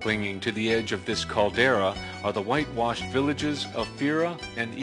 Clinging to the edge of this caldera are the whitewashed villages of Fira and